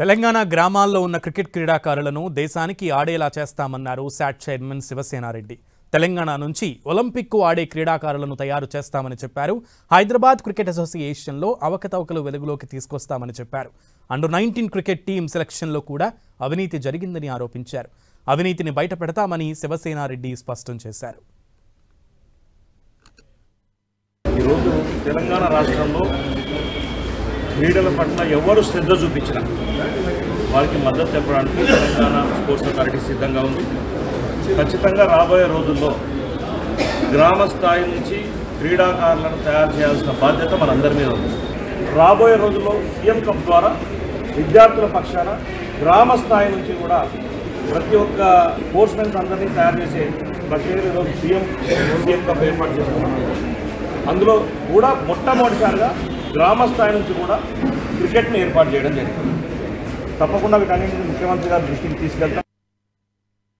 తెలంగాణ గ్రామాల్లో ఉన్న క్రికెట్ క్రీడాకారులను దేశానికి ఆడేలా చేస్తామన్నారు శాట్ చైర్మన్ శివసేనారెడ్డి. తెలంగాణ నుంచి ఒలింపిక్కు ఆడే క్రీడాకారులను తయారు చేస్తామని చెప్పారు. హైదరాబాద్ క్రికెట్ అసోసియేషన్లో అవకతవకలు వెలుగులోకి తీసుకొస్తామని చెప్పారు. అండర్ నైన్టీన్ క్రికెట్ టీం సెలక్షన్లో కూడా అవినీతి జరిగిందని ఆరోపించారు. అవినీతిని బయట పెడతామని శివసేనారెడ్డి స్పష్టం చేశారు. ఈరోజు తెలంగాణ రాష్ట్రంలో క్రీడల పట్ల ఎవరు శ్రద్ధ చూపించినా వారికి మద్దతు తెప్పడానికి తెలంగాణ స్పోర్ట్స్ అథారిటీ సిద్ధంగా ఉంది. ఖచ్చితంగా రాబోయే రోజుల్లో గ్రామ స్థాయి నుంచి క్రీడాకారులను తయారు చేయాల్సిన బాధ్యత మనందరి మీద ఉంది. రాబోయే రోజుల్లో సీఎం కప్ ద్వారా విద్యార్థుల పక్షాన గ్రామ స్థాయి నుంచి కూడా ప్రతి ఒక్క స్పోర్ట్స్మెన్స్ అందరినీ తయారు చేసే ప్రక్రియ ఈరోజు సీఎం సీఎం కప్ ఏర్పాటు చేస్తున్నాం అందులో కూడా మొట్టమొదటిసారిగా గ్రామ స్థాయి నుంచి కూడా క్రికెట్ని ఏర్పాటు చేయడం జరిగింది. తప్పకుండా వీటన్నింటినీ ముఖ్యమంత్రి గారి దృష్టికి తీసుకెళ్తాం